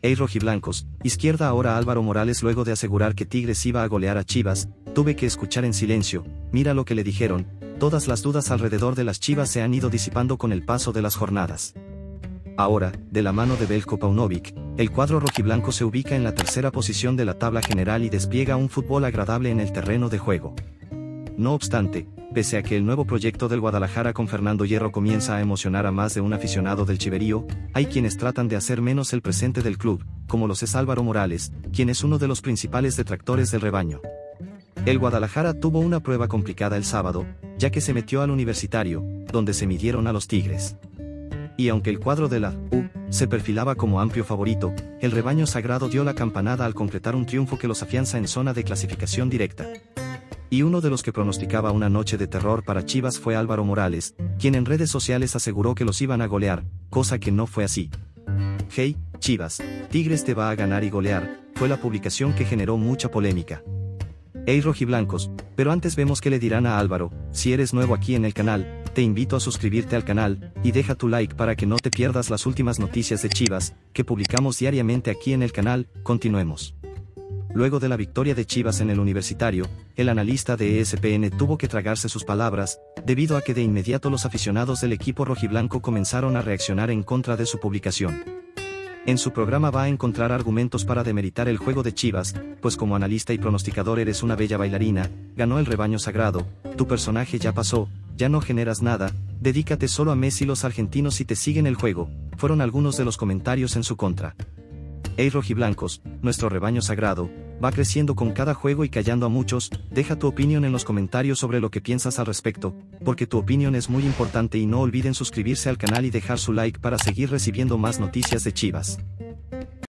Ey rojiblancos, izquierda ahora Álvaro Morales luego de asegurar que Tigres iba a golear a Chivas, tuve que escuchar en silencio, mira lo que le dijeron, todas las dudas alrededor de las Chivas se han ido disipando con el paso de las jornadas. Ahora, de la mano de Belko Paunovic, el cuadro rojiblanco se ubica en la tercera posición de la tabla general y despliega un fútbol agradable en el terreno de juego. No obstante, pese a que el nuevo proyecto del Guadalajara con Fernando Hierro comienza a emocionar a más de un aficionado del Chiverío, hay quienes tratan de hacer menos el presente del club, como los es Álvaro Morales, quien es uno de los principales detractores del rebaño. El Guadalajara tuvo una prueba complicada el sábado, ya que se metió al universitario, donde se midieron a los Tigres. Y aunque el cuadro de la U se perfilaba como amplio favorito, el rebaño sagrado dio la campanada al concretar un triunfo que los afianza en zona de clasificación directa. Y uno de los que pronosticaba una noche de terror para Chivas fue Álvaro Morales, quien en redes sociales aseguró que los iban a golear, cosa que no fue así. Hey, Chivas, Tigres te va a ganar y golear, fue la publicación que generó mucha polémica. Hey rojiblancos, pero antes vemos qué le dirán a Álvaro, si eres nuevo aquí en el canal, te invito a suscribirte al canal, y deja tu like para que no te pierdas las últimas noticias de Chivas, que publicamos diariamente aquí en el canal, continuemos. Luego de la victoria de Chivas en el universitario, el analista de ESPN tuvo que tragarse sus palabras, debido a que de inmediato los aficionados del equipo rojiblanco comenzaron a reaccionar en contra de su publicación. En su programa va a encontrar argumentos para demeritar el juego de Chivas, pues como analista y pronosticador eres una bella bailarina, ganó el rebaño sagrado, tu personaje ya pasó, ya no generas nada, dedícate solo a Messi los argentinos y te siguen el juego, fueron algunos de los comentarios en su contra. Ey rojiblancos, nuestro rebaño sagrado, va creciendo con cada juego y callando a muchos, deja tu opinión en los comentarios sobre lo que piensas al respecto, porque tu opinión es muy importante y no olviden suscribirse al canal y dejar su like para seguir recibiendo más noticias de Chivas.